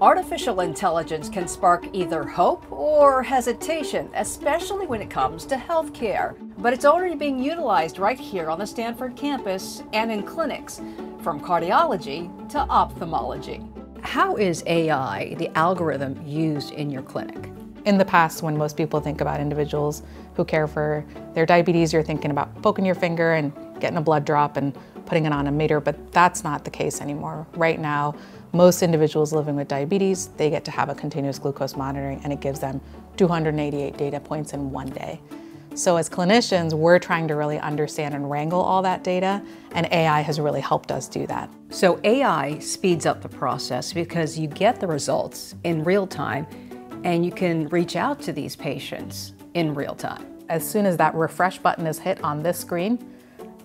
Artificial intelligence can spark either hope or hesitation, especially when it comes to healthcare. But it's already being utilized right here on the Stanford campus and in clinics, from cardiology to ophthalmology. How is AI, the algorithm, used in your clinic? In the past, when most people think about individuals who care for their diabetes, you're thinking about poking your finger and getting a blood drop and putting it on a meter, but that's not the case anymore. Right now, most individuals living with diabetes, they get to have a continuous glucose monitoring and it gives them 288 data points in one day. So as clinicians, we're trying to really understand and wrangle all that data, and AI has really helped us do that. So AI speeds up the process because you get the results in real time and you can reach out to these patients in real time. As soon as that refresh button is hit on this screen,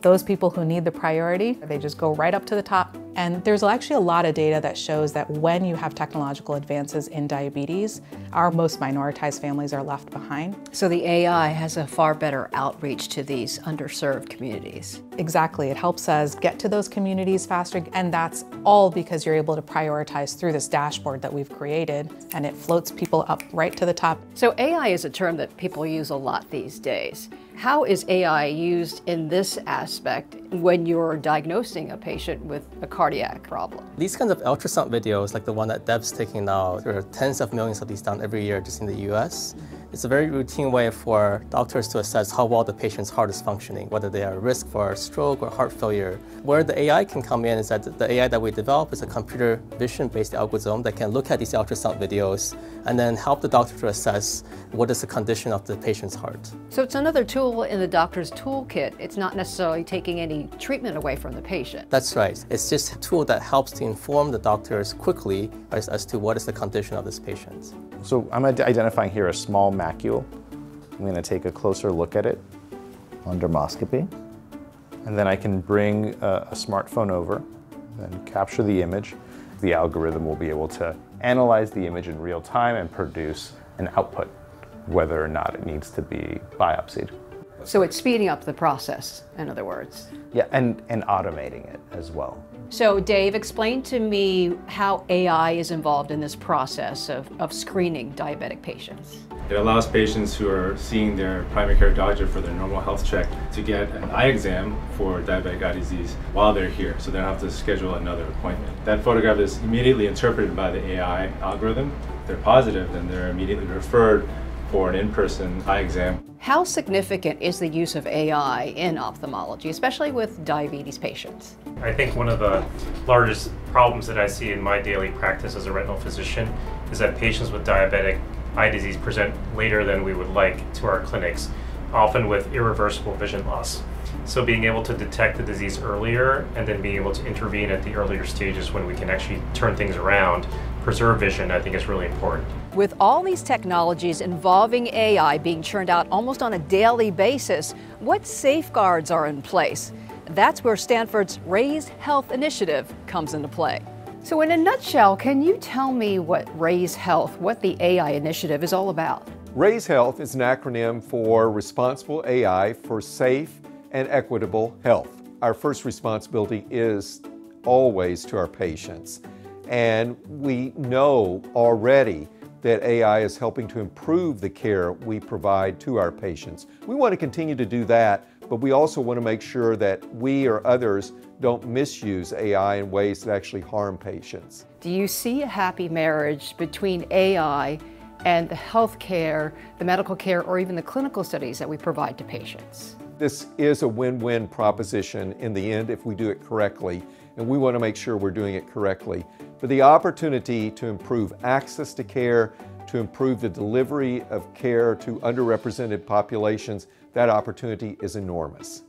those people who need the priority, they just go right up to the top. And there's actually a lot of data that shows that when you have technological advances in diabetes, our most minoritized families are left behind. So the AI has a far better outreach to these underserved communities. Exactly, it helps us get to those communities faster, and that's all because you're able to prioritize through this dashboard that we've created, and it floats people up right to the top. So AI is a term that people use a lot these days. How is AI used in this aspect when you're diagnosing a patient with a cardiac problem? These kinds of ultrasound videos, like the one that Deb's taking now, there are tens of millions of these done every year just in the US. It's a very routine way for doctors to assess how well the patient's heart is functioning, whether they are at risk for stroke or heart failure. Where the AI can come in is that the AI that we develop is a computer vision-based algorithm that can look at these ultrasound videos and then help the doctor to assess what is the condition of the patient's heart. So it's another tool in the doctor's toolkit. It's not necessarily taking any treatment away from the patient. That's right. It's just a tool that helps to inform the doctors quickly as, as to what is the condition of this patient. So I'm identifying here a small macule. I'm going to take a closer look at it on dermoscopy. And then I can bring a, a smartphone over and capture the image. The algorithm will be able to analyze the image in real time and produce an output, whether or not it needs to be biopsied. So it's speeding up the process, in other words. Yeah, and, and automating it as well. So Dave, explain to me how AI is involved in this process of, of screening diabetic patients. It allows patients who are seeing their primary care doctor for their normal health check to get an eye exam for diabetic eye disease while they're here, so they don't have to schedule another appointment. That photograph is immediately interpreted by the AI algorithm. If they're positive, then they're immediately referred for an in-person eye exam. How significant is the use of AI in ophthalmology, especially with diabetes patients? I think one of the largest problems that I see in my daily practice as a retinal physician is that patients with diabetic eye disease present later than we would like to our clinics, often with irreversible vision loss. So being able to detect the disease earlier and then being able to intervene at the earlier stages when we can actually turn things around, preserve vision, I think is really important. With all these technologies involving AI being churned out almost on a daily basis, what safeguards are in place? That's where Stanford's Raise Health initiative comes into play. So in a nutshell, can you tell me what Raise Health, what the AI initiative is all about? Raise Health is an acronym for Responsible AI for Safe and Equitable Health. Our first responsibility is always to our patients. And we know already that AI is helping to improve the care we provide to our patients. We want to continue to do that, but we also want to make sure that we or others don't misuse AI in ways that actually harm patients. Do you see a happy marriage between AI and the health care, the medical care, or even the clinical studies that we provide to patients? This is a win-win proposition in the end if we do it correctly, and we want to make sure we're doing it correctly. But the opportunity to improve access to care, to improve the delivery of care to underrepresented populations, that opportunity is enormous.